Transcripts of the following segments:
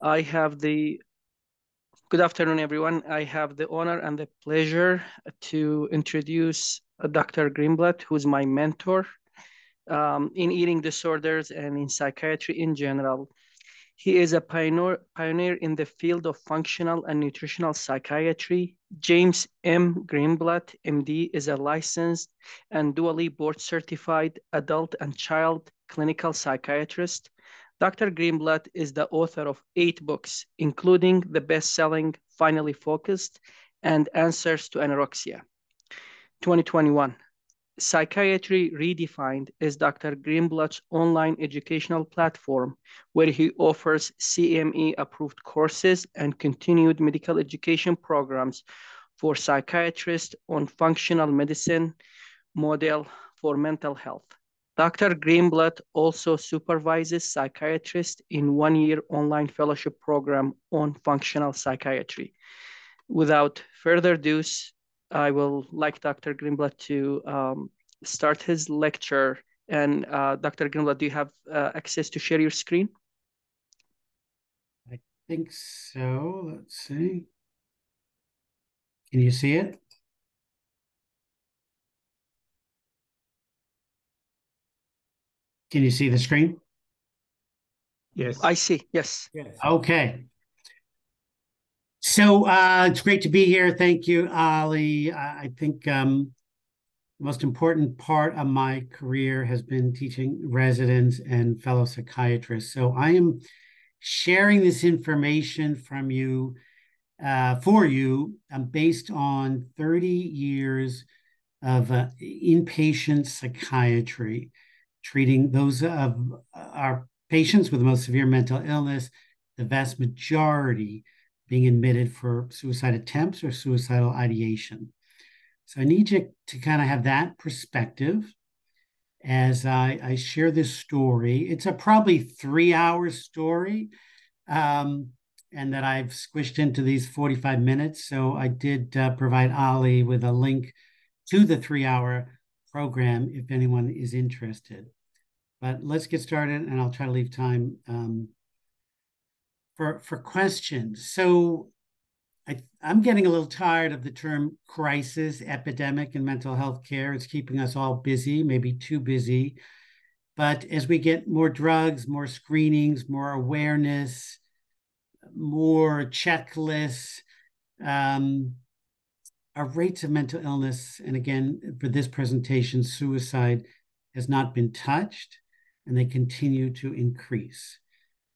I have the good afternoon, everyone. I have the honor and the pleasure to introduce Dr. Greenblatt, who's my mentor um, in eating disorders and in psychiatry in general. He is a pioneer, pioneer in the field of functional and nutritional psychiatry. James M. Greenblatt, MD, is a licensed and dually board certified adult and child clinical psychiatrist. Dr. Greenblatt is the author of eight books, including the best selling Finally Focused and Answers to Anorexia. 2021. Psychiatry Redefined is Dr. Greenblatt's online educational platform where he offers CME approved courses and continued medical education programs for psychiatrists on functional medicine model for mental health. Dr. Greenblatt also supervises psychiatrists in one-year online fellowship program on functional psychiatry. Without further ado, I will like Dr. Greenblatt to um, start his lecture. And uh, Dr. Greenblatt, do you have uh, access to share your screen? I think so. Let's see. Can you see it? Can you see the screen? Yes. I see. Yes. Yes. Okay. So uh, it's great to be here. Thank you, Ali. I think um, the most important part of my career has been teaching residents and fellow psychiatrists. So I am sharing this information from you uh, for you um, based on 30 years of uh, inpatient psychiatry, treating those of our patients with the most severe mental illness, the vast majority being admitted for suicide attempts or suicidal ideation. So I need you to kind of have that perspective as I, I share this story. It's a probably three hour story um, and that I've squished into these 45 minutes. So I did uh, provide Ali with a link to the three hour program if anyone is interested. But let's get started and I'll try to leave time um, for for questions. So I, am getting a little tired of the term crisis, epidemic in mental health care. It's keeping us all busy, maybe too busy. But as we get more drugs, more screenings, more awareness, more checklists, um, our rates of mental illness, and again, for this presentation, suicide has not been touched, and they continue to increase.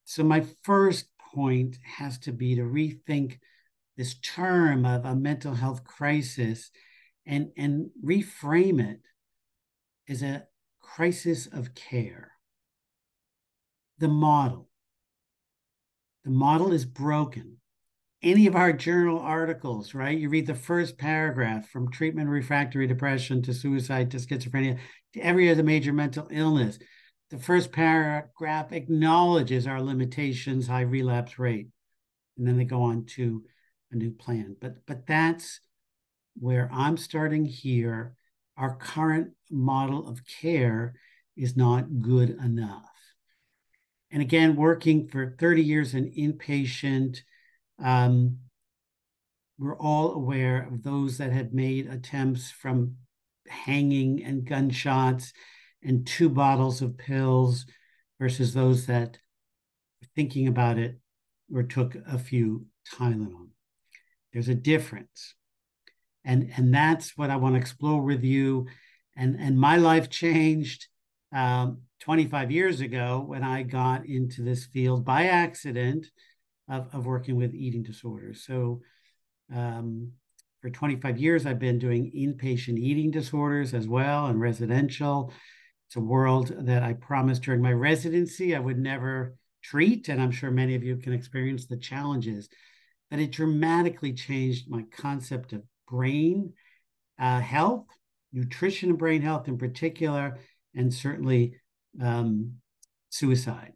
So, my first point has to be to rethink this term of a mental health crisis and, and reframe it as a crisis of care. The model. The model is broken. Any of our journal articles, right? You read the first paragraph from treatment refractory depression to suicide to schizophrenia to every other major mental illness the first paragraph acknowledges our limitations, high relapse rate, and then they go on to a new plan. But but that's where I'm starting here. Our current model of care is not good enough. And again, working for 30 years in inpatient, um, we're all aware of those that had made attempts from hanging and gunshots and two bottles of pills versus those that thinking about it or took a few Tylenol. There's a difference. And, and that's what I want to explore with you. And, and my life changed um, 25 years ago when I got into this field by accident of, of working with eating disorders. So um, for 25 years, I've been doing inpatient eating disorders as well and residential. It's a world that I promised during my residency I would never treat. And I'm sure many of you can experience the challenges. But it dramatically changed my concept of brain uh, health, nutrition and brain health in particular, and certainly um, suicide.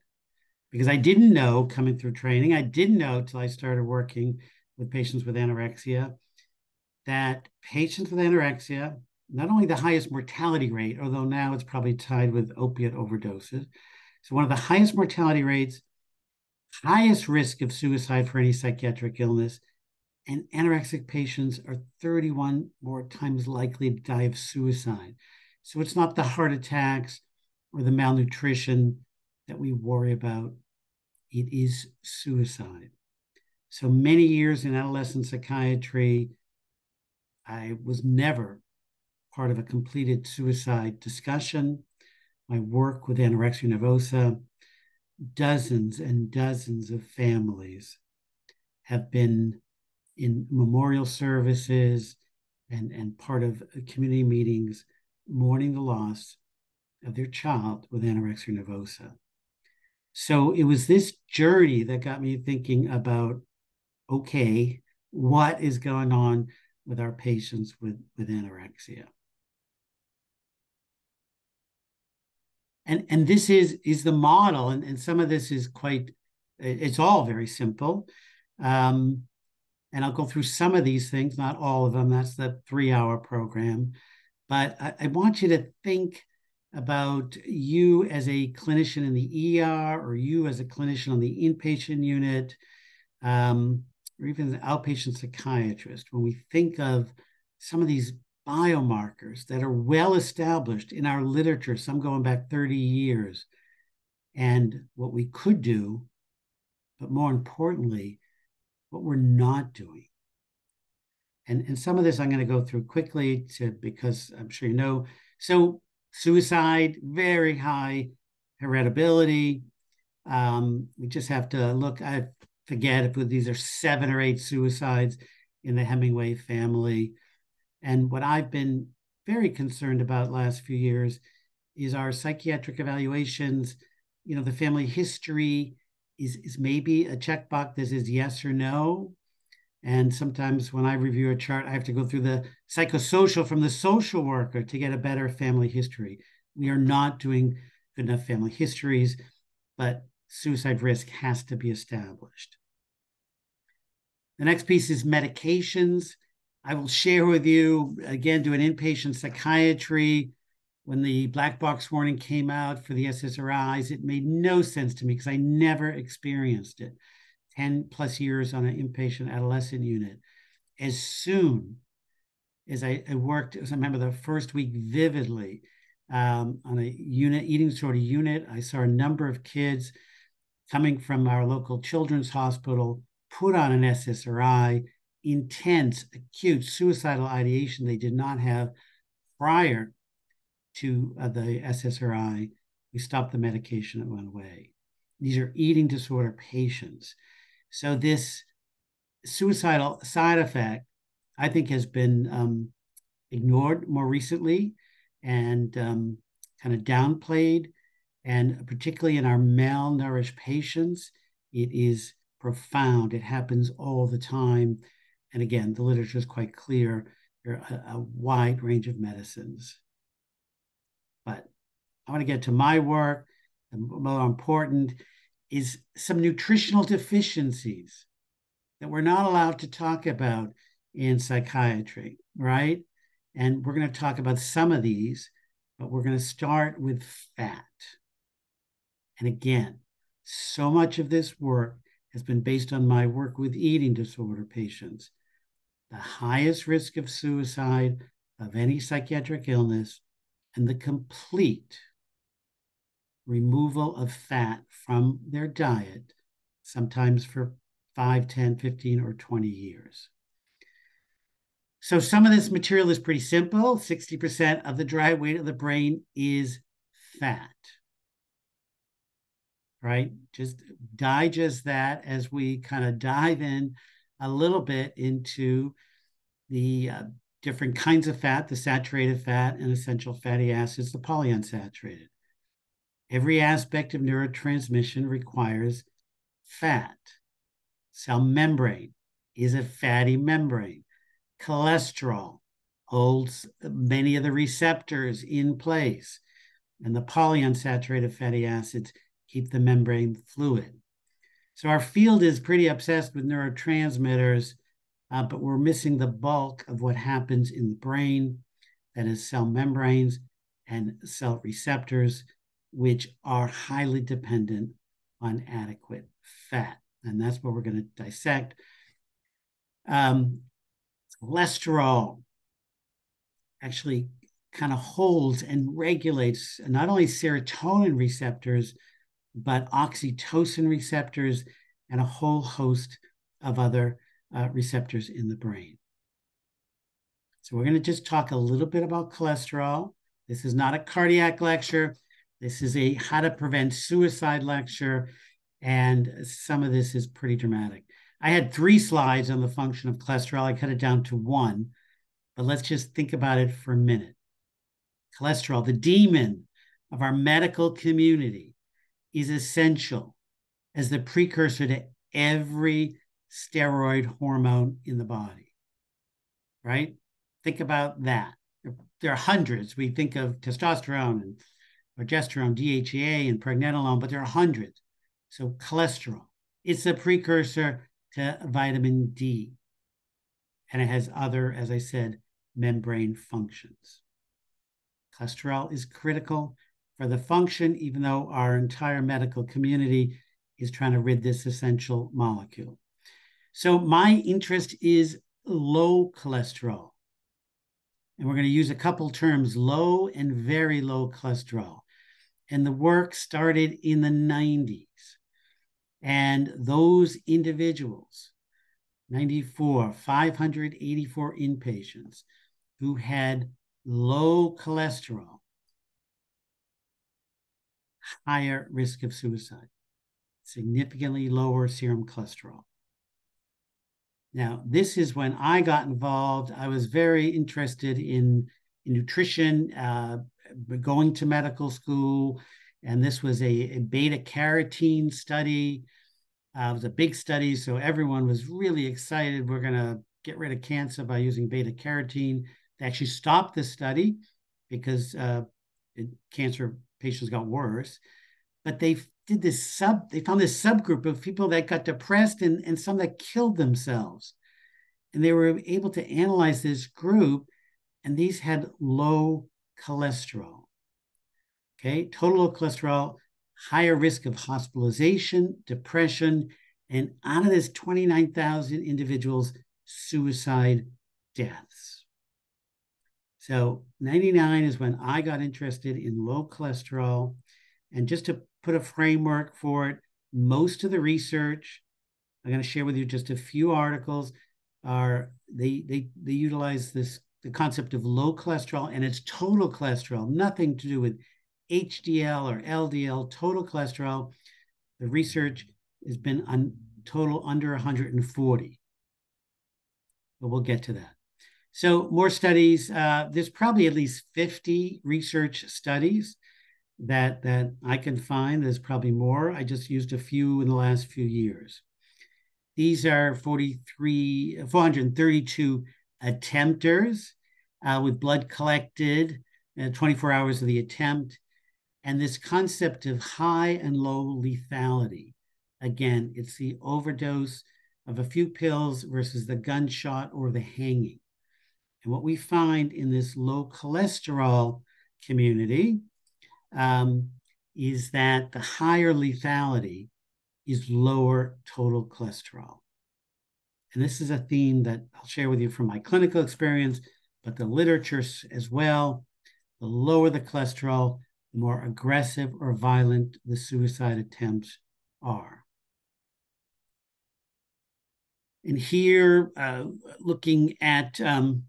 Because I didn't know coming through training, I didn't know till I started working with patients with anorexia that patients with anorexia not only the highest mortality rate, although now it's probably tied with opiate overdoses. So one of the highest mortality rates highest risk of suicide for any psychiatric illness, and anorexic patients are 31 more times likely to die of suicide. So it's not the heart attacks or the malnutrition that we worry about, it is suicide. So many years in adolescent psychiatry, I was never part of a completed suicide discussion. My work with anorexia nervosa, dozens and dozens of families have been in memorial services and, and part of community meetings mourning the loss of their child with anorexia nervosa. So it was this journey that got me thinking about okay, what is going on with our patients with, with anorexia? And, and this is is the model, and, and some of this is quite, it's all very simple. Um, and I'll go through some of these things, not all of them. That's the three hour program. But I, I want you to think about you as a clinician in the ER or you as a clinician on the inpatient unit um, or even an outpatient psychiatrist. When we think of some of these biomarkers that are well established in our literature, some going back 30 years, and what we could do, but more importantly, what we're not doing. And, and some of this I'm going to go through quickly to because I'm sure you know. So suicide, very high heritability. Um, we just have to look. I forget if these are seven or eight suicides in the Hemingway family. And what I've been very concerned about last few years is our psychiatric evaluations. You know, the family history is, is maybe a checkbox that says yes or no. And sometimes when I review a chart, I have to go through the psychosocial from the social worker to get a better family history. We are not doing good enough family histories, but suicide risk has to be established. The next piece is medications. I will share with you, again, do an inpatient psychiatry when the black box warning came out for the SSRIs, it made no sense to me because I never experienced it. 10 plus years on an inpatient adolescent unit. As soon as I, I worked, as I remember the first week vividly um, on a unit, eating disorder unit, I saw a number of kids coming from our local children's hospital put on an SSRI, intense, acute suicidal ideation they did not have prior to uh, the SSRI, we stopped the medication, it went away. These are eating disorder patients. So this suicidal side effect, I think, has been um, ignored more recently and um, kind of downplayed. And particularly in our malnourished patients, it is profound. It happens all the time. And again, the literature is quite clear. There are a, a wide range of medicines. But I want to get to my work. The more important is some nutritional deficiencies that we're not allowed to talk about in psychiatry, right? And we're going to talk about some of these, but we're going to start with fat. And again, so much of this work has been based on my work with eating disorder patients. The highest risk of suicide of any psychiatric illness and the complete removal of fat from their diet, sometimes for 5, 10, 15, or 20 years. So some of this material is pretty simple. 60% of the dry weight of the brain is fat. Right? Just digest that as we kind of dive in a little bit into the uh, different kinds of fat, the saturated fat and essential fatty acids, the polyunsaturated. Every aspect of neurotransmission requires fat. Cell membrane is a fatty membrane. Cholesterol holds many of the receptors in place, and the polyunsaturated fatty acids keep the membrane fluid. So our field is pretty obsessed with neurotransmitters uh, but we're missing the bulk of what happens in the brain that is cell membranes and cell receptors, which are highly dependent on adequate fat. And that's what we're going to dissect. Um, cholesterol actually kind of holds and regulates not only serotonin receptors, but oxytocin receptors and a whole host of other uh, receptors in the brain. So we're going to just talk a little bit about cholesterol. This is not a cardiac lecture. This is a how to prevent suicide lecture. And some of this is pretty dramatic. I had three slides on the function of cholesterol. I cut it down to one, but let's just think about it for a minute. Cholesterol, the demon of our medical community, is essential as the precursor to every steroid hormone in the body. Right? Think about that. There are hundreds. We think of testosterone and progesterone, DHEA, and pregnenolone, but there are hundreds. So, cholesterol, it's a precursor to vitamin D. And it has other, as I said, membrane functions. Cholesterol is critical for the function, even though our entire medical community is trying to rid this essential molecule. So, my interest is low cholesterol. And we're going to use a couple terms low and very low cholesterol. And the work started in the 90s. And those individuals, 94, 584 inpatients who had low cholesterol, higher risk of suicide, significantly lower serum cholesterol. Now, this is when I got involved. I was very interested in, in nutrition, uh, going to medical school, and this was a, a beta carotene study. Uh, it was a big study, so everyone was really excited. We're going to get rid of cancer by using beta carotene. They actually stopped the study because uh, it, cancer patients got worse. But they did this sub, they found this subgroup of people that got depressed and, and some that killed themselves. And they were able to analyze this group, and these had low cholesterol. Okay, total cholesterol, higher risk of hospitalization, depression, and out of this 29,000 individuals, suicide deaths. So 99 is when I got interested in low cholesterol. And just to put a framework for it, most of the research, I'm going to share with you just a few articles, are they they they utilize this the concept of low cholesterol and it's total cholesterol, nothing to do with HDL or LDL, total cholesterol. The research has been on total under 140. But we'll get to that. So more studies. Uh, there's probably at least 50 research studies that that I can find. There's probably more. I just used a few in the last few years. These are 43, 432 attempters uh, with blood collected uh, 24 hours of the attempt. And this concept of high and low lethality. Again, it's the overdose of a few pills versus the gunshot or the hanging. And what we find in this low cholesterol community um, is that the higher lethality is lower total cholesterol. And this is a theme that I'll share with you from my clinical experience, but the literature as well. The lower the cholesterol, the more aggressive or violent the suicide attempts are. And here, uh, looking at um,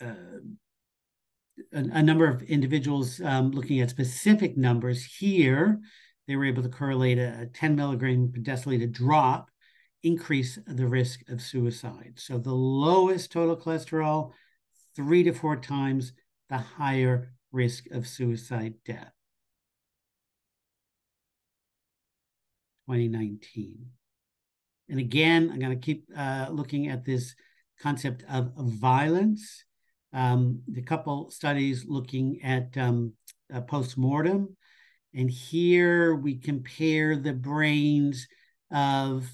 uh, a, a, number of individuals um, looking at specific numbers here, they were able to correlate a, a 10 milligram per deciliter drop increase the risk of suicide. So the lowest total cholesterol, three to four times the higher risk of suicide death. 2019. And again, I'm going to keep uh, looking at this concept of, violence. Um, the couple studies looking at um, post-mortem and here we compare the brains of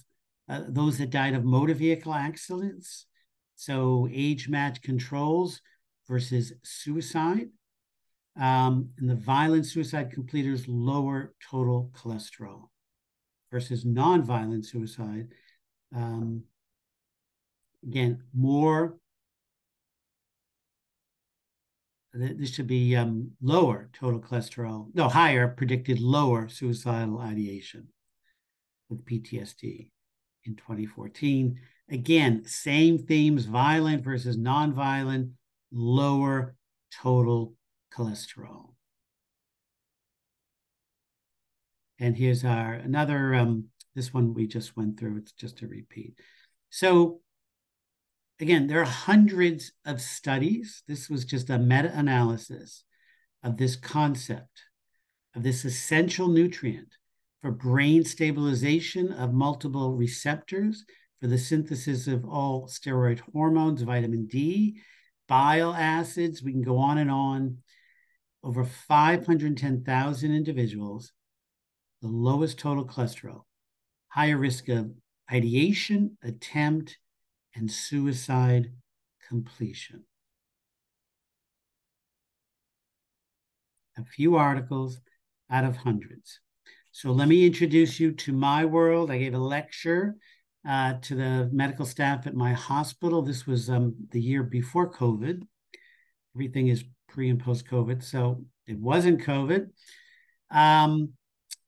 uh, those that died of motor vehicle accidents. So age match controls versus suicide. Um, and the violent suicide completers lower total cholesterol. versus nonviolent suicide. Um, again, more. This should be um, lower total cholesterol, no, higher predicted lower suicidal ideation with PTSD in 2014. Again, same themes violent versus nonviolent, lower total cholesterol. And here's our another, um, this one we just went through, it's just a repeat. So again, there are hundreds of studies. This was just a meta-analysis of this concept, of this essential nutrient for brain stabilization of multiple receptors, for the synthesis of all steroid hormones, vitamin D, bile acids. We can go on and on. Over 510,000 individuals, the lowest total cholesterol, higher risk of ideation, attempt, and suicide completion. A few articles out of hundreds. So let me introduce you to my world. I gave a lecture uh, to the medical staff at my hospital. This was um, the year before COVID. Everything is pre and post COVID. So it wasn't COVID. Um,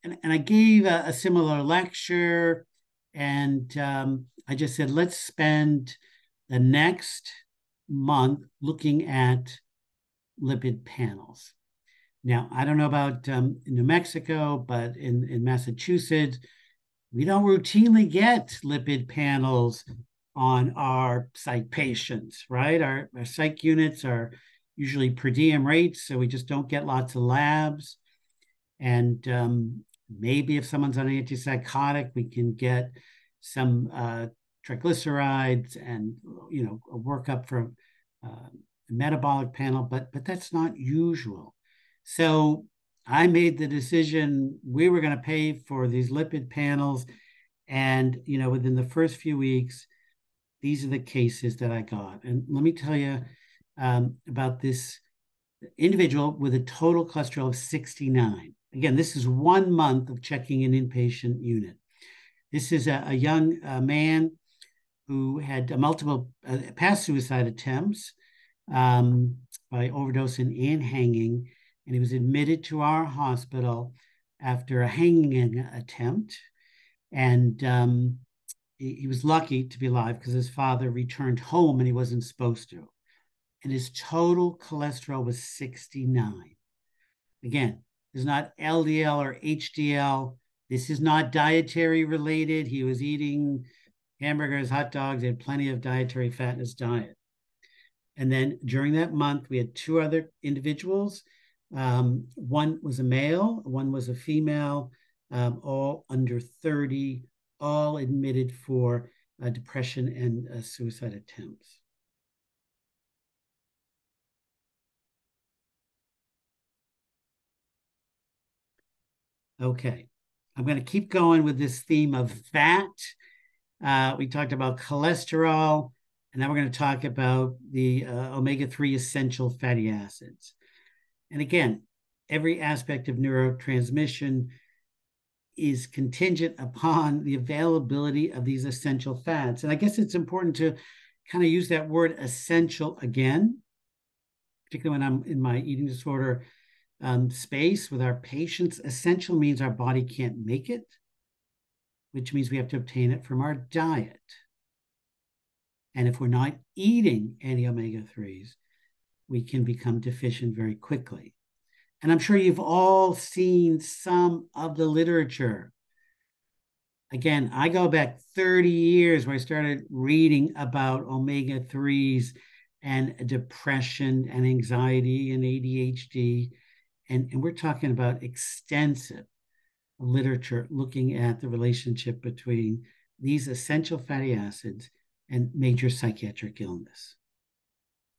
and, and I gave a, a similar lecture. And um, I just said, let's spend the next month looking at lipid panels. Now, I don't know about um, New Mexico, but in, in Massachusetts, we don't routinely get lipid panels on our psych patients, right? Our, our psych units are usually per diem rates, so we just don't get lots of labs. And um, maybe if someone's on an antipsychotic, we can get some uh, triglycerides and you know a workup for uh, a metabolic panel, but but that's not usual. So I made the decision we were going to pay for these lipid panels. And, you know, within the first few weeks, these are the cases that I got. And let me tell you um, about this individual with a total cholesterol of 69. Again, this is one month of checking an inpatient unit. This is a, a young uh, man who had multiple uh, past suicide attempts um, by overdosing and hanging and he was admitted to our hospital after a hanging attempt. And um, he, he was lucky to be alive because his father returned home and he wasn't supposed to. And his total cholesterol was 69. Again, it's not LDL or HDL. This is not dietary related. He was eating hamburgers, hot dogs, had plenty of dietary fat in his diet. And then during that month, we had two other individuals um, one was a male, one was a female, um, all under 30, all admitted for uh, depression and uh, suicide attempts. Okay, I'm going to keep going with this theme of fat. Uh, we talked about cholesterol, and now we're going to talk about the uh, omega 3 essential fatty acids. And again, every aspect of neurotransmission is contingent upon the availability of these essential fats. And I guess it's important to kind of use that word essential again, particularly when I'm in my eating disorder um, space with our patients. Essential means our body can't make it, which means we have to obtain it from our diet. And if we're not eating any omega 3s, we can become deficient very quickly. And I'm sure you've all seen some of the literature. Again, I go back 30 years where I started reading about omega 3s and depression and anxiety and ADHD. And, and we're talking about extensive literature looking at the relationship between these essential fatty acids and major psychiatric illness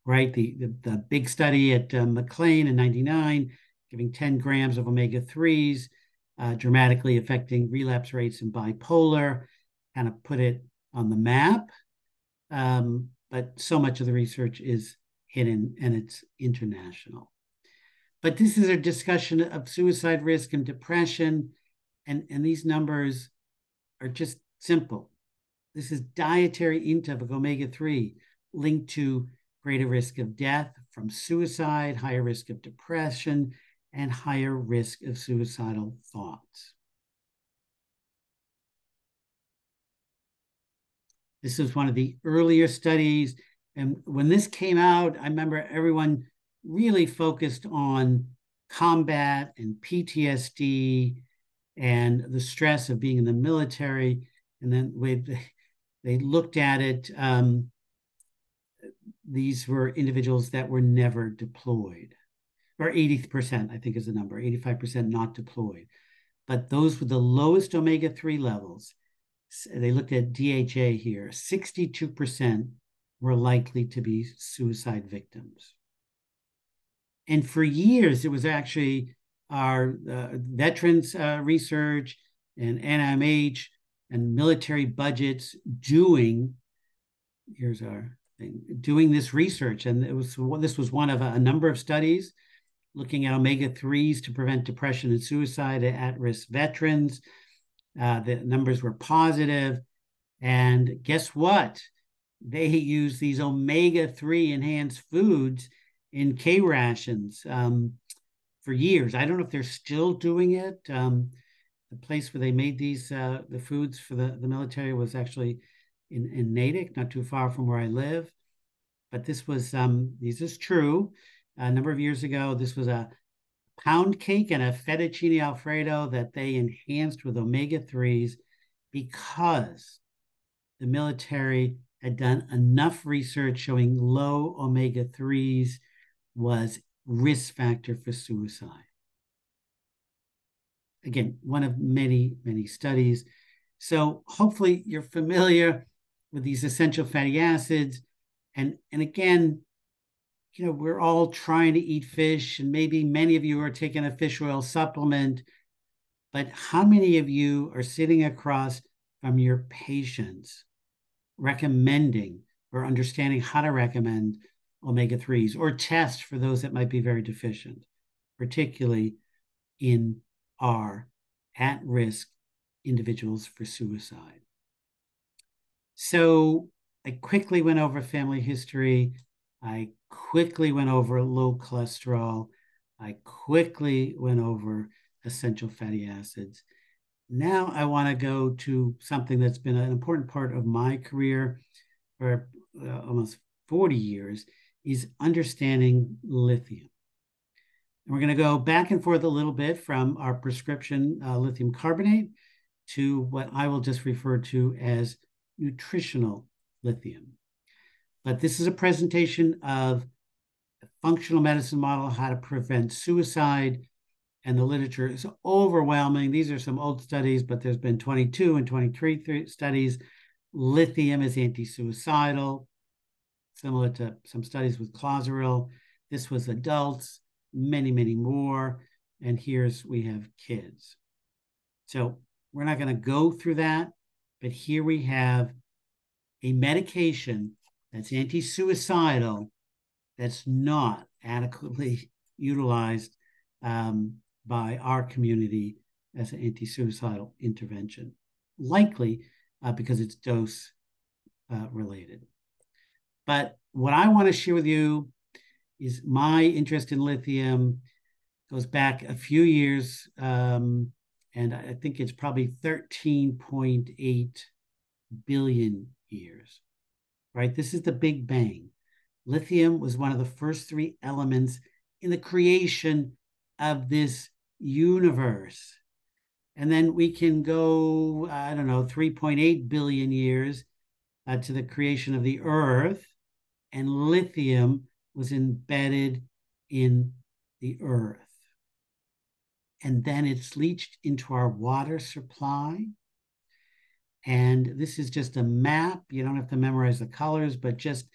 right? The, the, the big study at uh, McLean in 99, giving 10 grams of omega 3s, uh, dramatically affecting relapse rates in bipolar, kind of put it on the map. Um, but so much of the research is hidden and it's international. But this is a discussion of suicide risk and depression. And, and these numbers are just simple. This is dietary intake of omega 3 linked to greater risk of death from suicide, higher risk of depression, and higher risk of suicidal thoughts. This was one of the earlier studies. And when this came out, I remember everyone really focused on combat and PTSD and the stress of being in the military. And then they, they looked at it. Um, these were individuals that were never deployed, or 80%, I think is the number, 85% not deployed. But those with the lowest omega 3 levels they looked at DHA here, 62% were likely to be suicide victims. And for years, it was actually our uh, veterans uh, research and NIMH and military budgets doing, here's our doing this research. And it was this was one of a, a number of studies looking at omega 3s to prevent depression and suicide at risk veterans uh, the numbers were positive. And guess what? They use these omega 3 enhanced foods in K rations um, for years. I don't know if they're still doing it. Um, the place where they made these uh, the foods for the, the military was actually in, in Natick, not too far from where I live. But this was um, this is true. A number of years ago, this was a pound cake and a fettuccine alfredo that they enhanced with omega 3s because the military had done enough research showing low omega 3s was risk factor for suicide again one of many many studies so hopefully you're familiar with these essential fatty acids and and again you know, we're all trying to eat fish, and maybe many of you are taking a fish oil supplement, but how many of you are sitting across from your patients recommending or understanding how to recommend omega 3s or test for those that might be very deficient, particularly in our at risk individuals for suicide? So I quickly went over family history. I quickly went over low cholesterol. I quickly went over essential fatty acids. Now I want to go to something that's been an important part of my career for uh, almost 40 years is understanding lithium. And we're going to go back and forth a little bit from our prescription uh, lithium carbonate to what I will just refer to as nutritional lithium. But this is a presentation of a functional medicine model, how to prevent suicide. And the literature is overwhelming. These are some old studies, but there's been 22 and 23 studies. Lithium is anti-suicidal, similar to some studies with clozaril. This was adults, many, many more. And here's we have kids. So we're not going to go through that, but here we have a medication that's anti suicidal, that's not adequately utilized um, by our community as an anti suicidal intervention, likely uh, because it's dose uh, related. But what I want to share with you is my interest in lithium goes back a few years, um, and I think it's probably 13.8 billion years right? This is the Big Bang. Lithium was one of the first three elements in the creation of this universe. And then we can go, I don't know, 3.8 billion years uh, to the creation of the Earth. And lithium was embedded in the Earth. And then it's leached into our water supply. And this is just a map. You don't have to memorize the colors, but just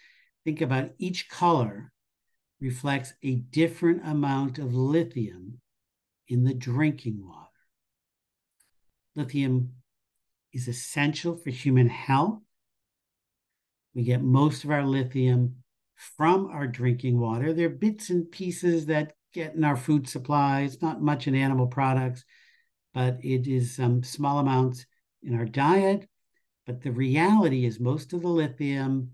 think about each color reflects a different amount of lithium in the drinking water. Lithium is essential for human health. We get most of our lithium from our drinking water. There are bits and pieces that get in our food supply. It's not much in animal products, but it is um, small amounts in our diet. But the reality is, most of the lithium,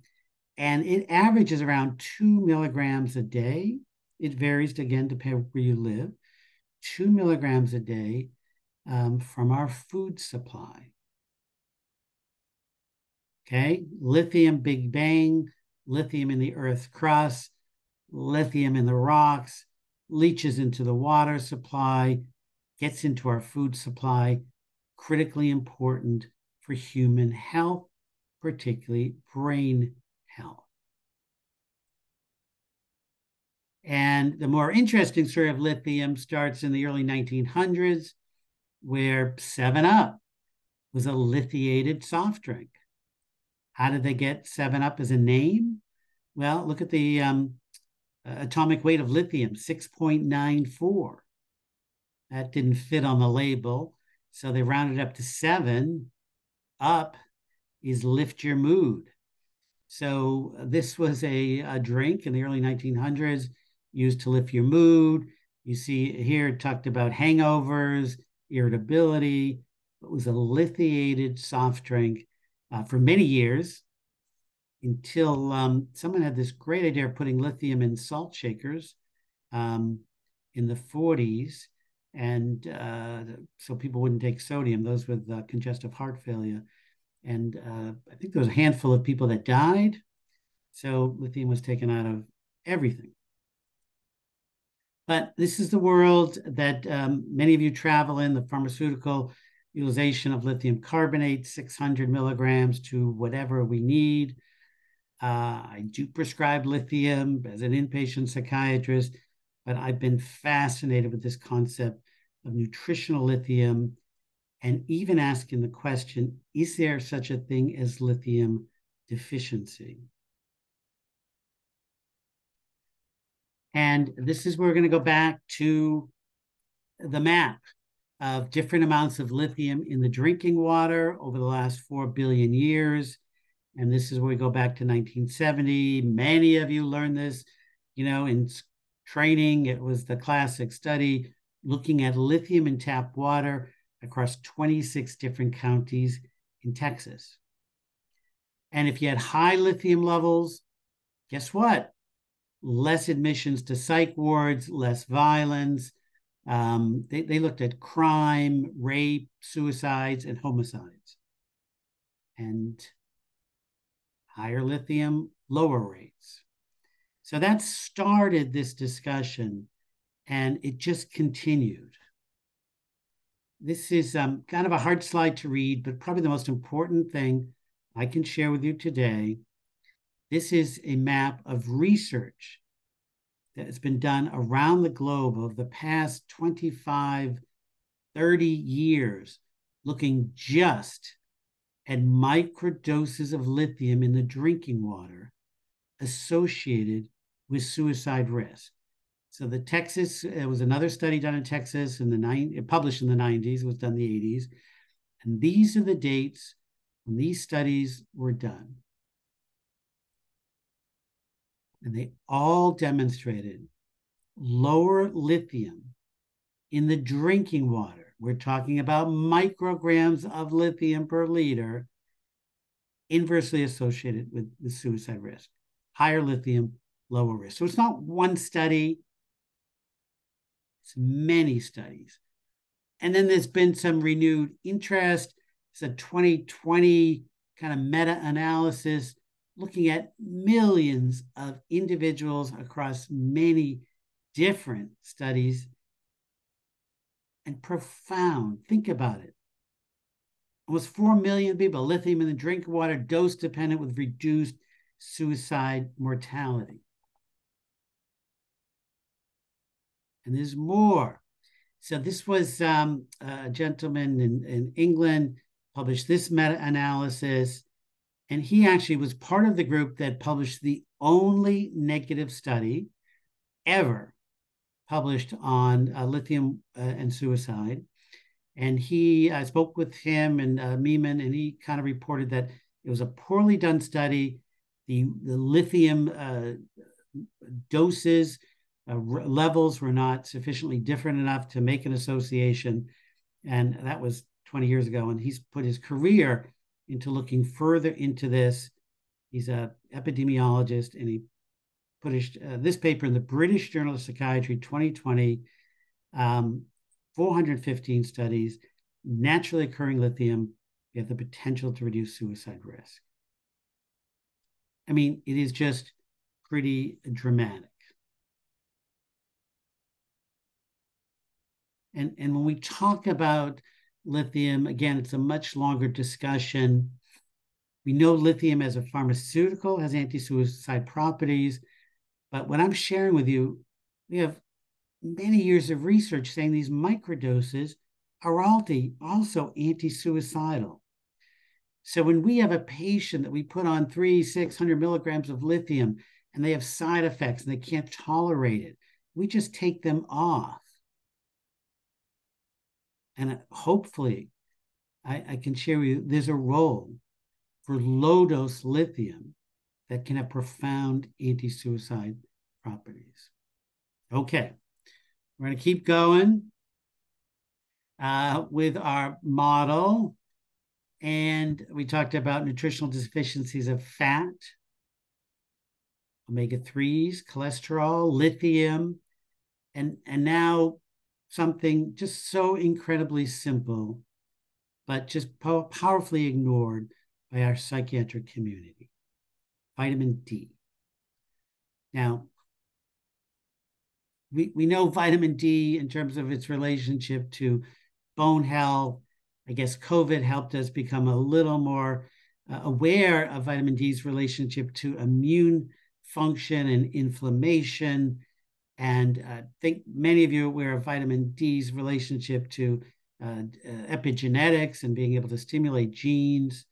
and it averages around two milligrams a day. It varies again depending where you live, two milligrams a day um, from our food supply. Okay, lithium, Big Bang, lithium in the Earth's crust, lithium in the rocks, leaches into the water supply, gets into our food supply, critically important for human health, particularly brain health. And the more interesting story of lithium starts in the early 1900s, where 7 Up was a lithiated soft drink. How did they get 7 Up as a name? Well, look at the um, atomic weight of lithium 6.94. That didn't fit on the label. So they rounded up to seven. Up is lift your mood. So this was a, a drink in the early 1900s used to lift your mood. You see here it talked about hangovers, irritability. It was a lithiated soft drink uh, for many years until um, someone had this great idea of putting lithium in salt shakers um, in the 40s. And uh, so people wouldn't take sodium, those with uh, congestive heart failure. And uh, I think there was a handful of people that died. So lithium was taken out of everything. But this is the world that um, many of you travel in the pharmaceutical utilization of lithium carbonate, 600 milligrams to whatever we need. Uh, I do prescribe lithium as an inpatient psychiatrist, but I've been fascinated with this concept of nutritional lithium and even asking the question is there such a thing as lithium deficiency? And this is where we're going to go back to the map of different amounts of lithium in the drinking water over the last 4 billion years. And this is where we go back to 1970. Many of you learned this, you know, in training. It was the classic study looking at lithium in tap water across 26 different counties in Texas. And if you had high lithium levels, guess what? Less admissions to psych wards, less violence. Um, they, they looked at crime, rape, suicides, and homicides. And higher lithium, lower rates. So that started this discussion and it just continued. This is um, kind of a hard slide to read, but probably the most important thing I can share with you today. This is a map of research that has been done around the globe of the past 25, 30 years, looking just and microdoses of lithium in the drinking water associated with suicide risk. So the Texas, it was another study done in Texas in the nine, published in the 90s, was done in the 80s. And these are the dates when these studies were done. And they all demonstrated lower lithium in the drinking water we're talking about micrograms of lithium per liter inversely associated with, the suicide risk. Higher lithium, lower risk. So it's not one study, it's many studies. And then there's been some renewed interest. It's a 2020 kind of meta analysis looking at millions of individuals across many different studies and profound. Think about it. Almost 4 million people, lithium in the drinking water, dose dependent with reduced suicide mortality. And there's more. So this was um, a gentleman in, in England published this meta-analysis, and he actually was part of the group that published the only negative study ever published on uh, lithium uh, and suicide. And he, I spoke with him and uh, Memon, and he kind of reported that it was a poorly done study. The, the lithium uh, doses, uh, levels were not sufficiently different enough to make an association. And that was 20 years ago, and he's put his career into looking further into this. He's a epidemiologist, and he published uh, this paper in the British Journal of Psychiatry 2020, um, 415 studies, naturally occurring lithium have the potential to reduce suicide risk. I mean, it is just pretty dramatic. And, and when we talk about lithium, again, it's a much longer discussion. We know lithium as a pharmaceutical has anti suicide properties. But what I'm sharing with you, we have many years of research saying these microdoses are also anti suicidal. So when we have a patient that we put on three, 600 milligrams of lithium and they have side effects and they can't tolerate it, we just take them off. And uh, hopefully, I, I can share with you there's a role for low dose lithium that can have profound anti suicide properties. Okay, we're going to keep going uh, with our model. And we talked about nutritional deficiencies of fat, omega 3s, cholesterol, lithium, and, and now something just so incredibly simple, but just po- powerfully ignored by our psychiatric community vitamin D. Now, we, we know vitamin D in terms of its relationship to bone health. I guess COVID helped us become a little more uh, aware of vitamin D's relationship to immune function and inflammation. And I uh, think many of you are aware of vitamin D's relationship to uh, uh, epigenetics and being able to stimulate genes.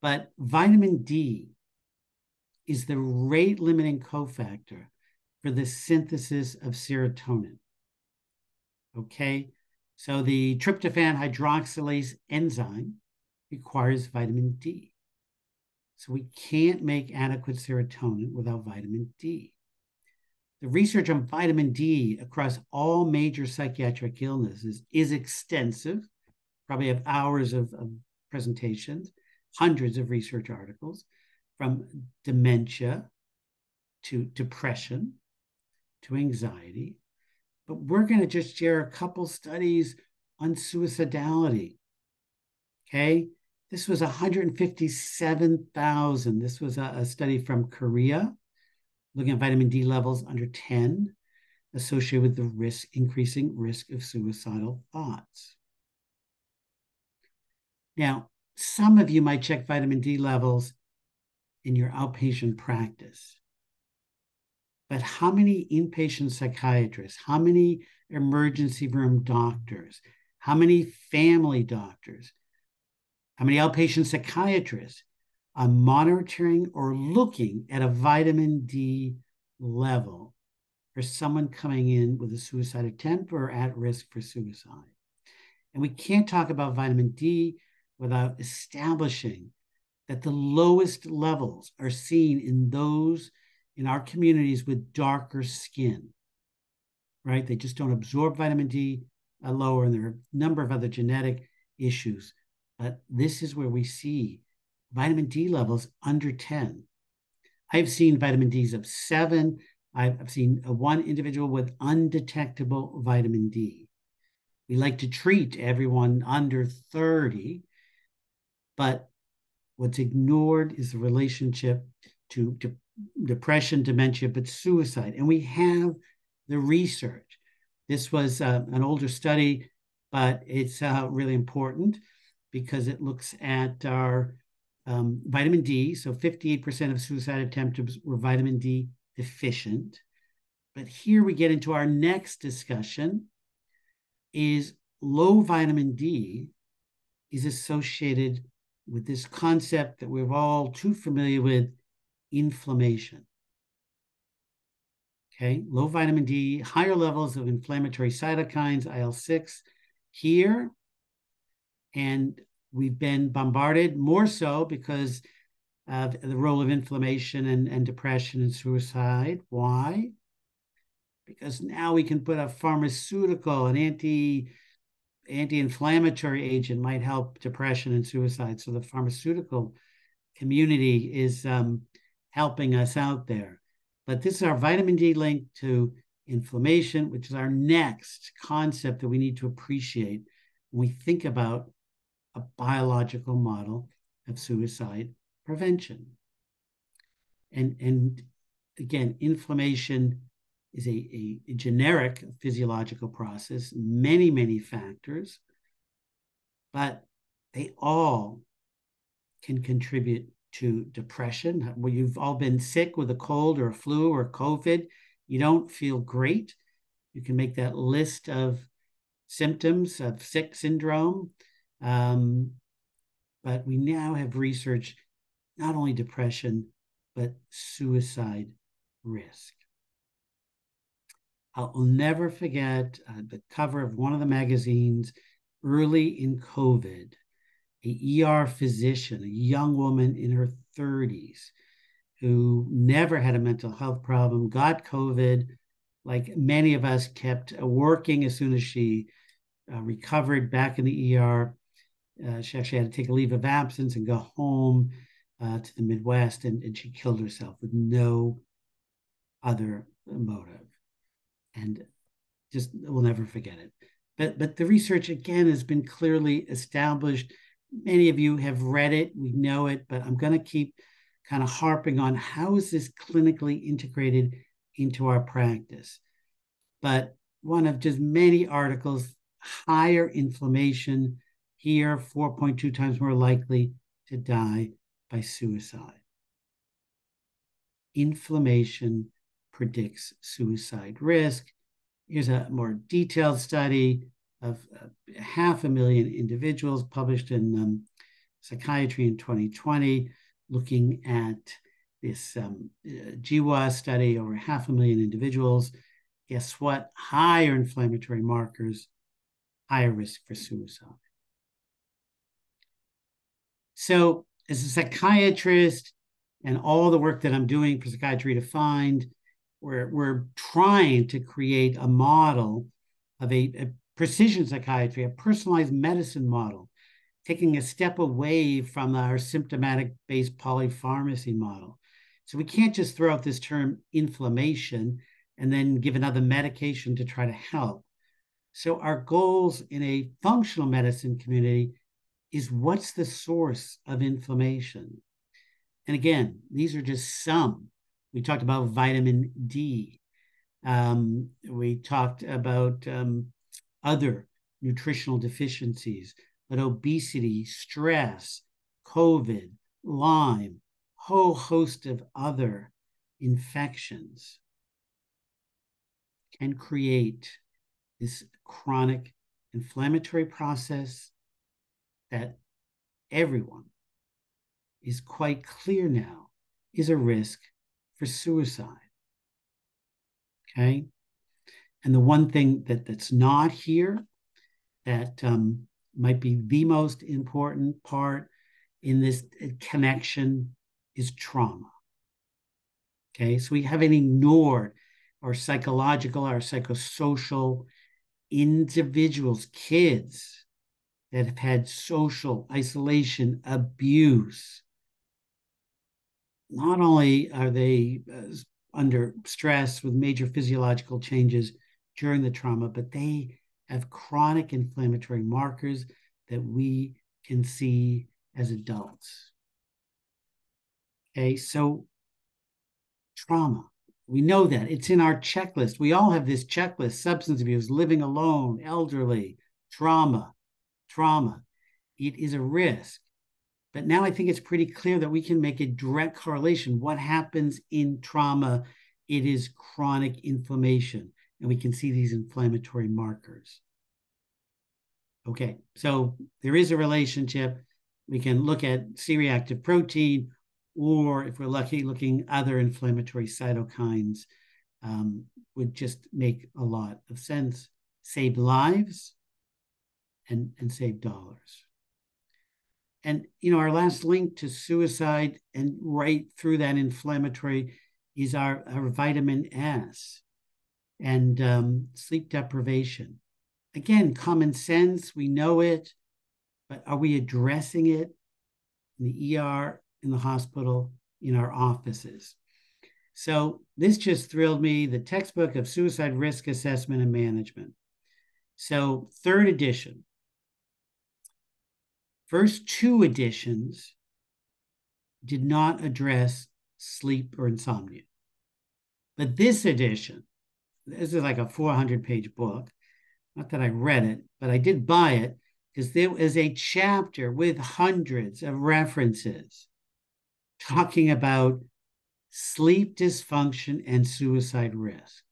But vitamin D is the rate limiting cofactor for the synthesis of serotonin. Okay, so the tryptophan hydroxylase enzyme requires vitamin D. So we can't make adequate serotonin without vitamin D. The research on vitamin D across all major psychiatric illnesses is extensive. Probably have hours of, of presentations, hundreds of research articles from dementia to depression to anxiety. But we're going to just share a couple studies on suicidality. Okay. This was 157,000. This was a, a study from Korea looking at vitamin D levels under 10 associated with the risk, increasing risk of suicidal thoughts. Now, some of you might check vitamin D levels in your outpatient practice. But how many inpatient psychiatrists, how many emergency room doctors, how many family doctors, how many outpatient psychiatrists are monitoring or looking at a vitamin D level for someone coming in with a suicide attempt or at risk for suicide? And we can't talk about vitamin D without establishing that the lowest levels are seen in those in our communities with darker skin, right? They just don't absorb vitamin D uh, lower, and there are a number of other genetic issues. But this is where we see vitamin D levels under 10. I've seen vitamin Ds of seven. I've seen one individual with undetectable vitamin D. We like to treat everyone under 30, but What's ignored is the relationship to, depression, dementia, but suicide. And we have the research. This was uh, an older study, but it's uh, really important because it looks at our um, vitamin D. So 58% of suicide attempts were vitamin D deficient. But here we get into our next discussion is low vitamin D is associated with this concept that we're all too familiar with inflammation. Okay, low vitamin D, higher levels of inflammatory cytokines, IL 6 here. And we've been bombarded more so because of the role of inflammation and, and depression and suicide. Why? Because now we can put a pharmaceutical, an anti anti-inflammatory agent might help depression and suicide. So the pharmaceutical community is um, helping us out there. But this is our vitamin D link to inflammation, which is our next concept that we need to appreciate when we think about a biological model of suicide prevention. And, and again, inflammation is a, a, generic physiological process, many, many factors, but they all can contribute to depression. Well, you've all been sick with a cold or a flu or COVID, you don't feel great. You can make that list of symptoms of sick syndrome. Um, but we now have research not only depression, but suicide risk. I'll never forget uh, the cover of one of the magazines early in COVID. A ER physician, a young woman in her 30s, who never had a mental health problem, got COVID, like many of us, kept working as soon as she uh, recovered back in the ER. Uh, she actually had to take a leave of absence and go home uh, to the Midwest, and, and she killed herself with no other motive. And just we'll never forget it. But but the research again has been clearly established. Many of you have read it, we know it, but I'm going to keep kind of harping on how is this clinically integrated into our practice. But one of just many articles, higher inflammation here, 4.2 times more likely to die by suicide. Inflammation predicts suicide risk. Here's a more detailed study of uh, half a million individuals published in um, Psychiatry in 2020, looking at this um, uh, GWAS study over half a million individuals. Guess what? Higher inflammatory markers, higher risk for suicide. So, as a psychiatrist, and all the work that I'm doing for Psychiatry Redefined, we're, we're trying to create a model of a, a precision psychiatry, a personalized medicine model, taking a step away from our symptomatic based polypharmacy model. So we can't just throw out this term inflammation and then give another medication to try to help. So our goals in a functional medicine community is what's the source of inflammation? And again, these are just some. We talked about vitamin D. Um, we talked about um, other nutritional deficiencies, but obesity, stress, COVID, Lyme, whole host of other infections can create this chronic inflammatory process that everyone is quite clear now is a risk for suicide. Okay. And the one thing that, that's not here that um, might be the most important part in this connection is trauma. Okay. So we haven't ignored our psychological, our psychosocial individuals, kids that have had social isolation, abuse, not only are they uh, under stress with major physiological changes during the trauma, but they have chronic inflammatory markers that we can see as adults. Okay, so trauma. We know that it's in our checklist. We all have this checklist substance abuse, living alone, elderly, trauma, trauma. It is a risk. But now I think it's pretty clear that we can make a direct correlation. What happens in trauma? It is chronic inflammation, and we can see these inflammatory markers. Okay, so there is a relationship. We can look at C reactive protein, or if we're lucky, looking other inflammatory cytokines um, would just make a lot of sense. Save lives and, and save dollars. And you know, our last link to suicide and right through that inflammatory is our, our vitamin S and um, sleep deprivation. again, common sense, we know it, but are we addressing it in the ER, in the hospital, in our offices? So this just thrilled me the textbook of suicide risk assessment and management. So, third edition. First two editions did not address sleep or insomnia. But this edition, this is like a 400 page book. Not that I read it, but I did buy it because there is a chapter with hundreds of references talking about sleep dysfunction and suicide risk.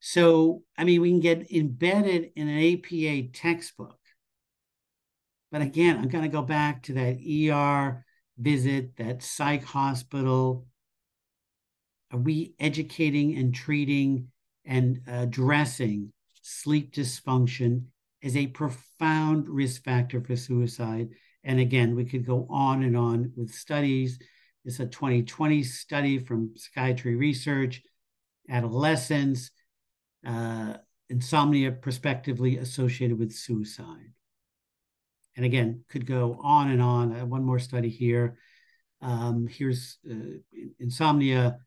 So, I mean, we can get embedded in an APA textbook. But again, I'm going to go back to that ER visit, that psych hospital. Are we educating and treating and addressing sleep dysfunction as a profound risk factor for suicide? And again, we could go on and on with studies. It's a 2020 study from Psychiatry Research, adolescents, uh, insomnia prospectively associated with suicide. And again, could go on and on. One more study here. Um, here's uh, insomnia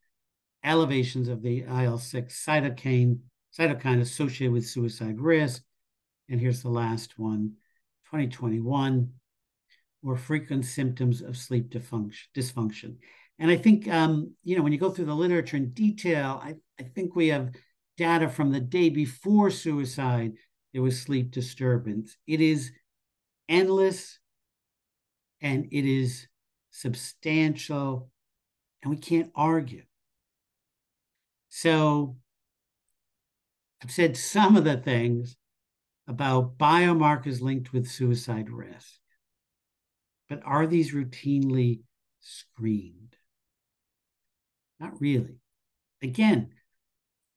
elevations of the IL-6 cytokine, cytokine associated with suicide risk. And here's the last one, 2021, more frequent symptoms of sleep dysfunction. And I think, um, you know, when you go through the literature in detail, I, I think we have data from the day before suicide, there was sleep disturbance. It is endless and it is substantial, and we can't argue. So I've said some of the things about biomarkers linked with suicide risk, but are these routinely screened? Not really. Again,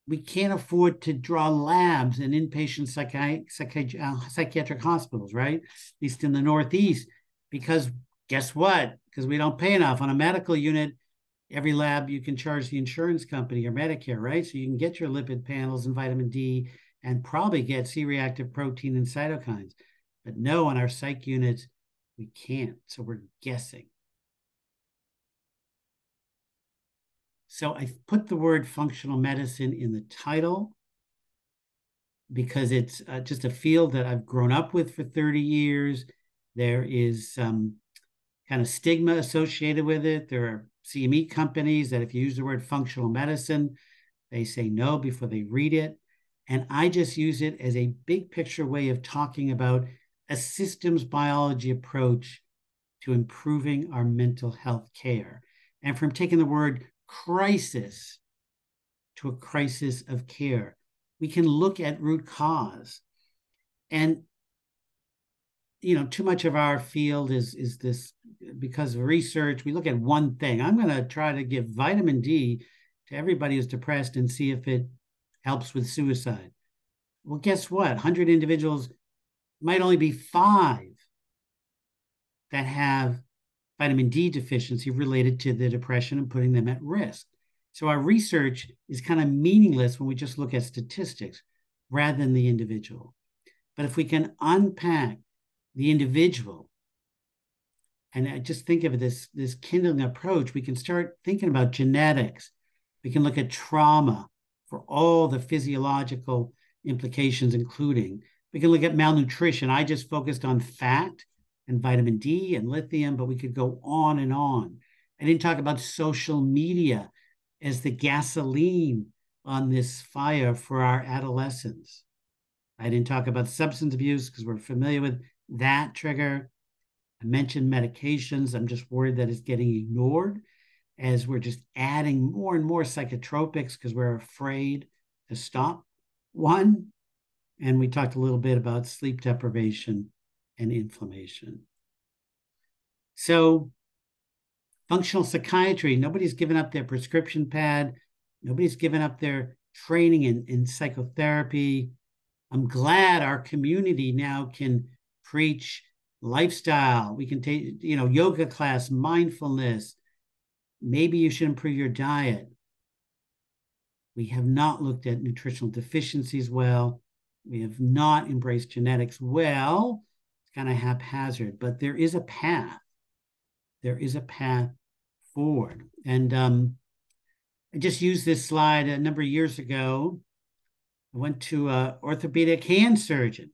we can't afford to draw labs in inpatient psychi- psychi- uh, psychiatric hospitals, right? At least in the Northeast, because guess what? Because we don't pay enough on a medical unit. Every lab you can charge the insurance company or Medicare, right? So you can get your lipid panels and vitamin D and probably get C-reactive protein and cytokines. But no, on our psych units, we can't. So we're guessing. So I put the word functional medicine in the title because it's uh, just a field that I've grown up with for 30 years. There is some kind of stigma associated with it. There are CME companies that if you use the word functional medicine, they say no before they read it. And I just use it as a big picture way of talking about a systems biology approach to improving our mental health care. And from taking the word crisis to a crisis of care. We can look at root cause. And you know, too much of our field is is this because of research, we look at one thing. I'm going to try to give vitamin D to everybody who's depressed and see if it helps with suicide. Well, guess what? 100 individuals might only be five that have vitamin D deficiency related to the depression and putting them at risk. So our research is kind of meaningless when we just look at statistics rather than the individual. But if we can unpack the individual and I just think of this, this kindling approach, we can start thinking about genetics. We can look at trauma for all the physiological implications, including we can look at malnutrition. I just focused on fat and vitamin D and lithium, but we could go on and on. I didn't talk about social media as the gasoline on this fire for our adolescents. I didn't talk about substance abuse because we're familiar with that trigger. I mentioned medications. I'm just worried that it's getting ignored as we're just adding more and more psychotropics because we're afraid to stop one. And we talked a little bit about sleep deprivation and inflammation. So, functional psychiatry, nobody's given up their prescription pad, nobody's given up their training in, in psychotherapy. I'm glad our community now can preach lifestyle. We can take, you know, yoga class, mindfulness. Maybe you should improve your diet. We have not looked at nutritional deficiencies well. We have not embraced genetics well. Kind of haphazard, but there is a path. There is a path forward. And um, I just used this slide a number of years ago. I went to an orthopedic hand surgeon.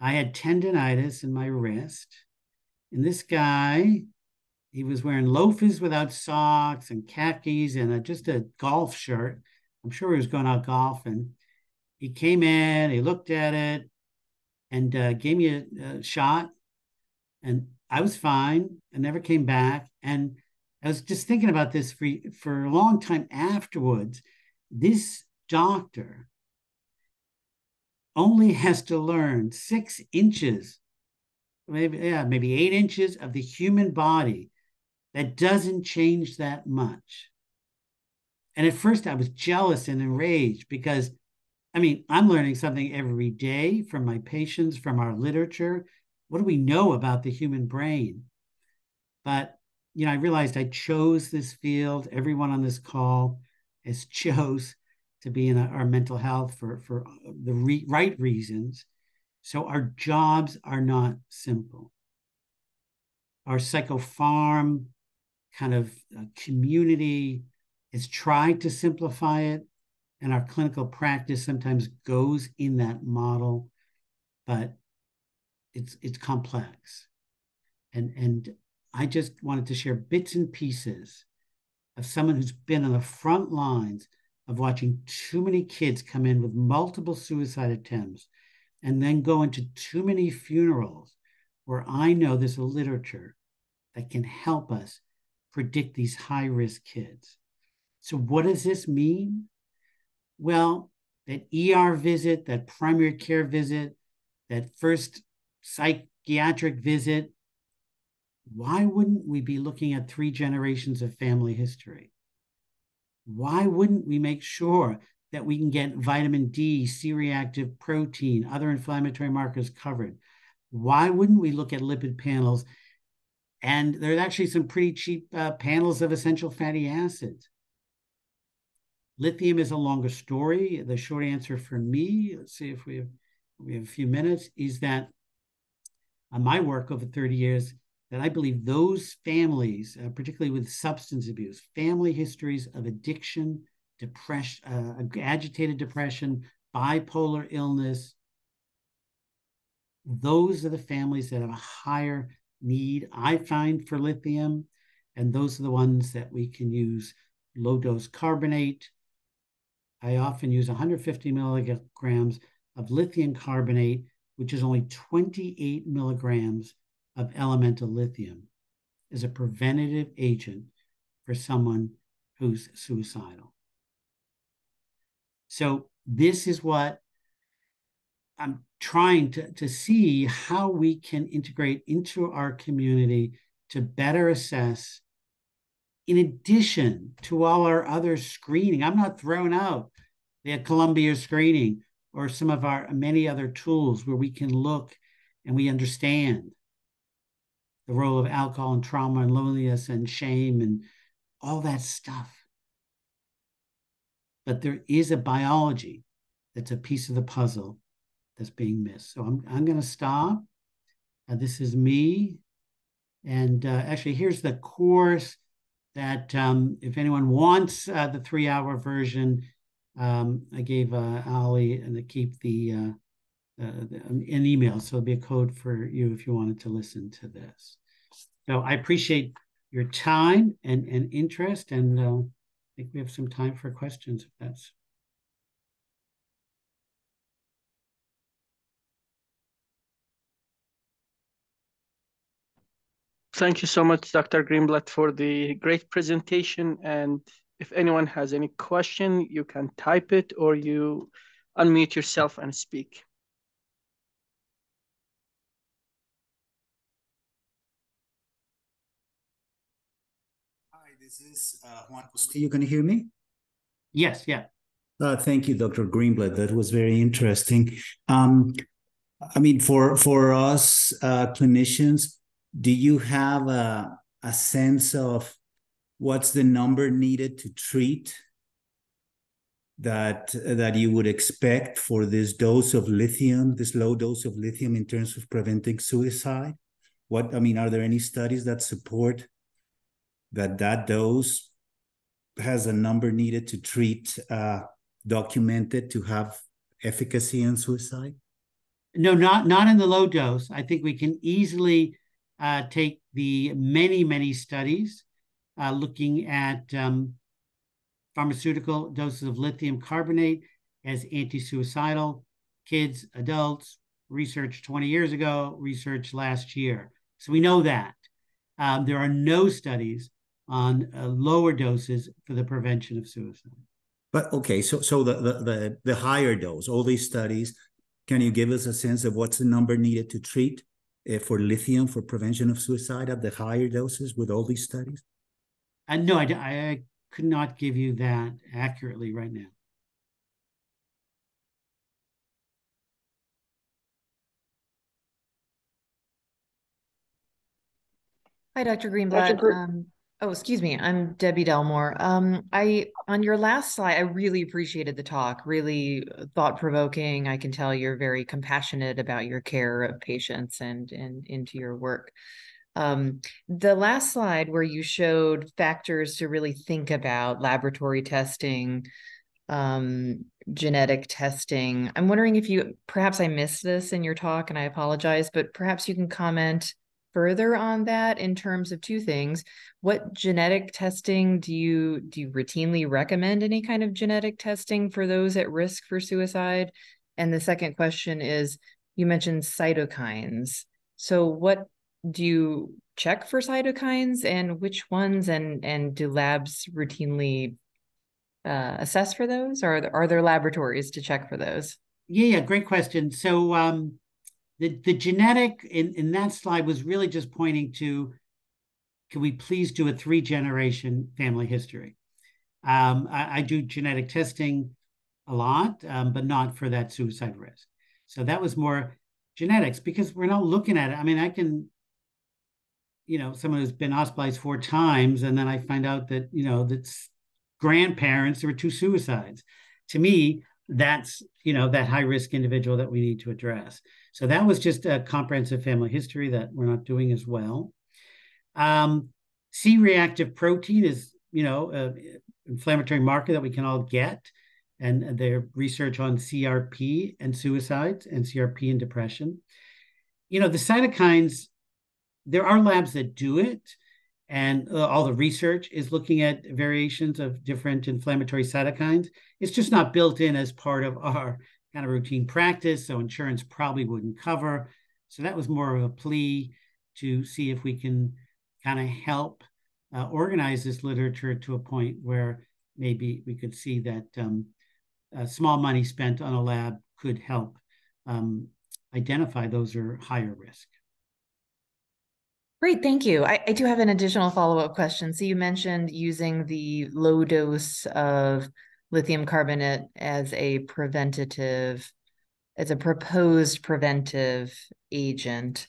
I had tendonitis in my wrist. And this guy, he was wearing loafers without socks and khakis and a, just a golf shirt. I'm sure he was going out golfing. He came in, he looked at it, and uh, gave me a, a shot. And I was fine. I never came back. And I was just thinking about this for, for a long time afterwards. This doctor only has to learn six inches, maybe, yeah, maybe eight inches of the human body. That doesn't change that much. And at first I was jealous and enraged because, I mean, I'm learning something every day from my patients, from our literature. What do we know about the human brain? But you know, I realized I chose this field. Everyone on this call has chose to be in our mental health for for the re- right reasons. So our jobs are not simple. Our psychopharm kind of uh, community has tried to simplify it, and our clinical practice sometimes goes in that model, but it's it's complex. And and I just wanted to share bits and pieces of someone who's been on the front lines of watching too many kids come in with multiple suicide attempts and then go into too many funerals where I know there's a literature that can help us predict these high risk kids. So, what does this mean? Well, that ER visit, that primary care visit, that first psychiatric visit, why wouldn't we be looking at three generations of family history? Why wouldn't we make sure that we can get vitamin D, C reactive protein, other inflammatory markers covered? Why wouldn't we look at lipid panels? And there's actually some pretty cheap uh, panels of essential fatty acids. Lithium is a longer story. The short answer for me, let's see if we have, we have a few minutes, is that on my work over 30 years, that I believe those families, uh, particularly with substance abuse, family histories of addiction, depression, uh, agitated depression, bipolar illness, those are the families that have a higher need, I find, for lithium. And those are the ones that we can use low dose carbonate. I often use 150 milligrams of lithium carbonate, which is only 28 milligrams of elemental lithium as a preventative agent for someone who's suicidal. So, this is what I'm trying to, to see how we can integrate into our community to better assess, in addition to all our other screening. I'm not throwing out the Columbia screening or some of our many other tools where we can look and we understand the role of alcohol and trauma and loneliness and shame and all that stuff. But there is a biology that's a piece of the puzzle that's being missed. So I'm, I'm going to stop. Uh, this is me. And uh, actually, here's the course that um, if anyone wants uh, the three hour version, um, I gave uh, Ali and to keep the, uh, uh, an email. So it'll be a code for you if you wanted to listen to this. So I appreciate your time and, and interest, and uh, I think we have some time for questions if that's. Thank you so much, Dr. Greenblatt, for the great presentation. And if anyone has any question, you can type it or you unmute yourself and speak. Hi, this is uh, Juan Castillo. Can you hear me? Yes, yeah. Uh, thank you, Dr. Greenblatt. That was very interesting. Um, I mean, for for us uh, clinicians, do you have a a sense of what's the number needed to treat that that you would expect for this dose of lithium, this low dose of lithium in terms of preventing suicide? What I mean, are there any studies that support that that dose has a number needed to treat uh, documented to have efficacy in suicide? No, not not in the low dose. I think we can easily uh, take the many many studies uh, looking at um, pharmaceutical doses of lithium carbonate as anti-suicidal, kids, adults, research 20 years ago, research last year. So we know that. Um, there are no studies on uh, lower doses for the prevention of suicide. But okay, so so the, the the the higher dose, all these studies, can you give us a sense of what's the number needed to treat for lithium for prevention of suicide at the higher doses with all these studies? Uh, no, I, I could not give you that accurately right now. Hi, Dr. Greenblatt. Dr. Um, oh, excuse me. I'm Debbie Delmore. Um, I on your last slide, I really appreciated the talk. Really thought provoking. I can tell you're very compassionate about your care of patients and and into your work. Um, the last slide where you showed factors to really think about laboratory testing, um, genetic testing. I'm wondering if you perhaps I missed this in your talk and I apologize, but perhaps you can comment further on that in terms of two things. What genetic testing do you do you routinely recommend any kind of genetic testing for those at risk for suicide? And the second question is you mentioned cytokines. So what do you check for cytokines and which ones and and do labs routinely uh, assess for those or are there, are there laboratories to check for those yeah yeah great question so um the the genetic in in that slide was really just pointing to can we please do a three generation family history? Um I, I do genetic testing a lot um, but not for that suicide risk. So that was more genetics because we're not looking at it. I mean i can you know someone who's been hospitalized four times and then i find out that you know that's grandparents there were two suicides. To me that's you know that high risk individual that we need to address. So that was just a comprehensive family history that we're not doing as well. Um, c-reactive protein is you know an inflammatory marker that we can all get and their research on crp and suicides and crp and depression. You know the cytokines there are labs that do it, and uh, all the research is looking at variations of different inflammatory cytokines. It's just not built in as part of our kind of routine practice, so insurance probably wouldn't cover. So that was more of a plea to see if we can kind of help uh, organize this literature to a point where maybe we could see that um, small money spent on a lab could help um, identify those are higher risk. Great, thank you. I, I do have an additional follow-up question. So you mentioned using the low dose of lithium carbonate as a preventative, as a proposed preventive agent.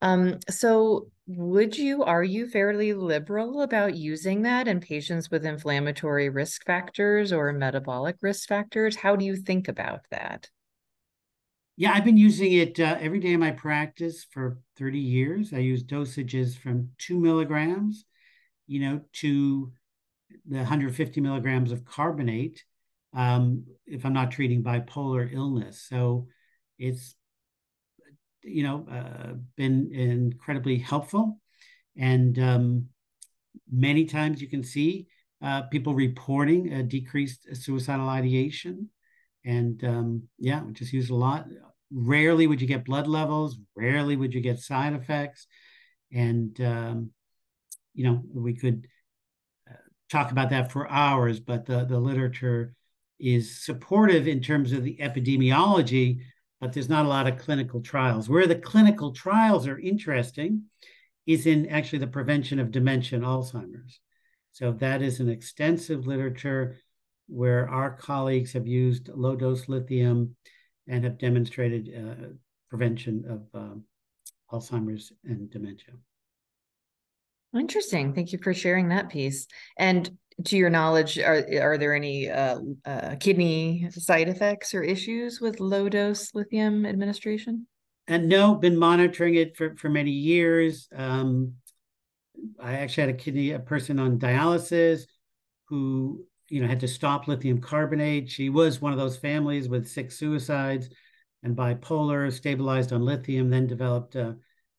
Um, so would you, are you fairly liberal about using that in patients with inflammatory risk factors or metabolic risk factors? How do you think about that? Yeah, I've been using it uh, every day in my practice for 30 years. I use dosages from two milligrams, you know, to the 150 milligrams of carbonate um, if I'm not treating bipolar illness. So it's, you know, uh, been incredibly helpful. And um, many times you can see uh, people reporting a decreased suicidal ideation. And um, yeah, just use a lot rarely would you get blood levels rarely would you get side effects. And um, you know we could uh, talk about that for hours but the, the literature is supportive in terms of the epidemiology but there's not a lot of clinical trials. Where the clinical trials are interesting is in actually the prevention of dementia and alzheimer's. So that is an extensive literature where our colleagues have used low dose lithium and have demonstrated uh, prevention of um, Alzheimer's and dementia. Interesting. Thank you for sharing that piece. And to your knowledge, are are there any uh, uh, kidney side effects or issues with low dose lithium administration? And no, been monitoring it for for many years. Um, I actually had a kidney a person on dialysis who you know had to stop lithium carbonate. She was one of those families with six suicides and bipolar, stabilized on lithium, then developed uh,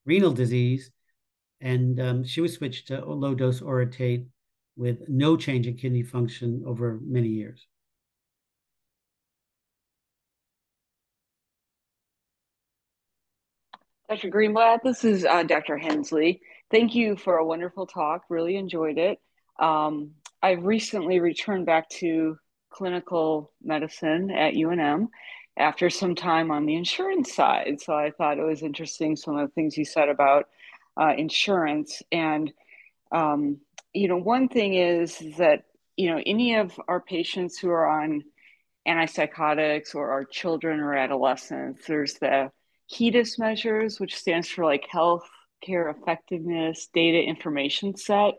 renal disease, and um, she was switched to low dose orotate with no change in kidney function over many years. Dr. Greenblatt, this is uh, Dr. Hensley. Thank you for a wonderful talk. Really enjoyed it. Um, I've recently returned back to clinical medicine at UNM after some time on the insurance side. So I thought it was interesting some of the things you said about uh, insurance. And, um, you know, one thing is that, you know, any of our patients who are on antipsychotics or our children or adolescents, there's the HEDIS measures, which stands for like health care effectiveness data information set.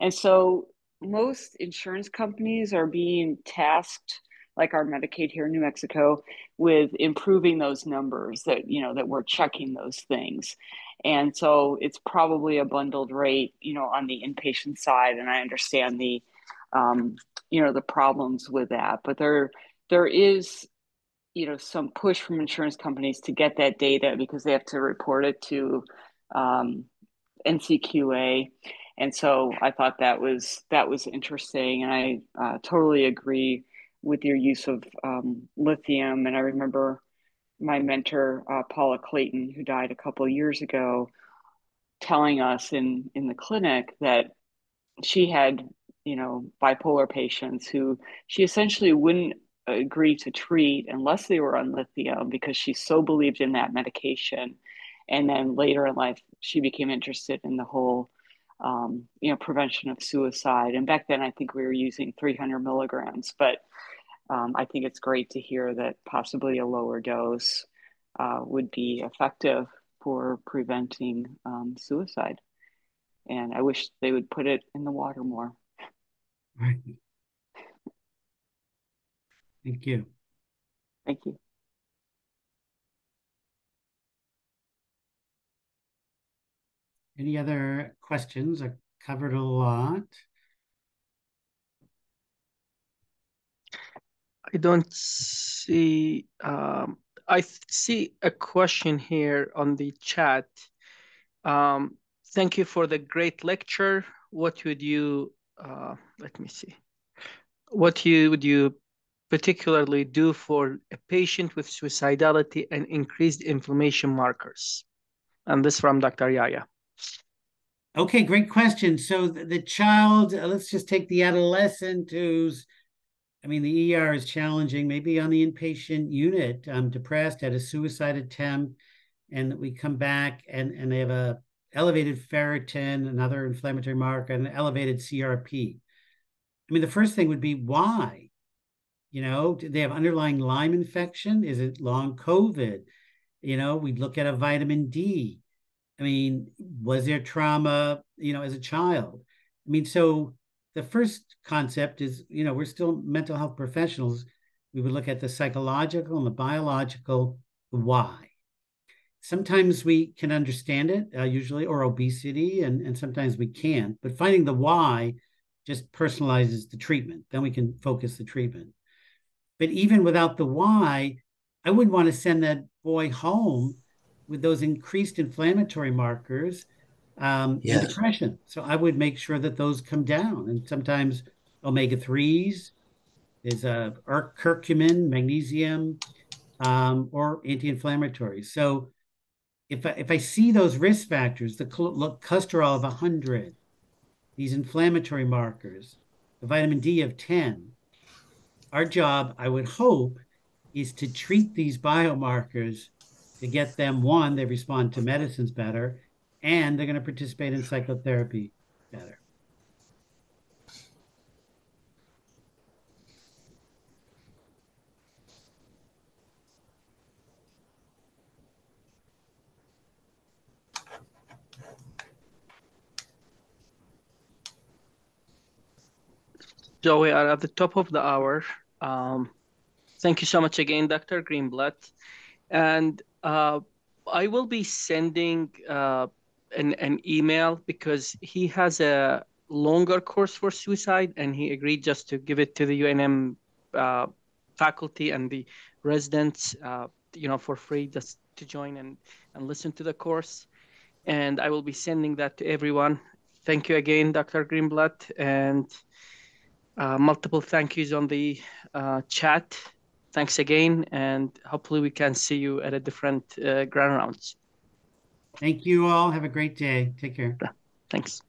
And so most insurance companies are being tasked like our Medicaid here in New Mexico with improving those numbers that you know that we're checking those things. And so it's probably a bundled rate, you know, on the inpatient side and I understand the um, you know the problems with that, but there there is you know some push from insurance companies to get that data because they have to report it to um, NCQA and so I thought that was that was interesting, and I uh, totally agree with your use of um, lithium. And I remember my mentor uh, Paula Clayton, who died a couple years ago, telling us in in the clinic that she had you know bipolar patients who she essentially wouldn't agree to treat unless they were on lithium because she so believed in that medication and then later in life she became interested in the whole um, you know, prevention of suicide. And back then, I think we were using 300 milligrams, but um, I think it's great to hear that possibly a lower dose uh, would be effective for preventing um, suicide. And I wish they would put it in the water more. Right. Thank you. Thank you. Any other questions? I covered a lot. I don't see. Um, I see a question here on the chat. Um, thank you for the great lecture. What would you? Uh, let me see. What you would you particularly do for a patient with suicidality and increased inflammation markers? And this from Dr. Yaya. Okay, great question. So the, child, uh, let's just take the adolescent who's, I mean, the ER is challenging, maybe on the inpatient unit, um, depressed, had a suicide attempt, and we come back and, and they have a elevated ferritin, another inflammatory marker, and an elevated CRP. I mean, the first thing would be why? You know, do they have underlying Lyme infection? Is it long COVID? You know, we'd look at a vitamin D I mean, was there trauma, you know, as a child? I mean, so the first concept is, you know, we're still mental health professionals. We would look at the psychological and the biological, the why. Sometimes we can understand it, uh, usually, or obesity, and, and sometimes we can't. But finding the why just personalizes the treatment. Then we can focus the treatment. But even without the why, I wouldn't want to send that boy home with those increased inflammatory markers um, yes. and depression. So I would make sure that those come down. And sometimes omega 3s is a uh, curcumin, magnesium, um, or anti inflammatory. So if I, if I see those risk factors, the look, cholesterol of 100, these inflammatory markers, the vitamin D of 10, our job, I would hope, is to treat these biomarkers to get them one, they respond to medicines better, and they're going to participate in psychotherapy better. So we are at the top of the hour. Um, thank you so much again, Dr. Greenblatt. And uh, I will be sending uh, an, an email because he has a longer course for suicide and he agreed just to give it to the UNM uh, faculty and the residents, uh, you know, for free just to join and, and listen to the course. And I will be sending that to everyone. Thank you again, Dr. Greenblatt, and uh, multiple thank yous on the uh, chat. Thanks again, and hopefully we can see you at a different uh, ground rounds. Thank you all. Have a great day. Take care. Thanks.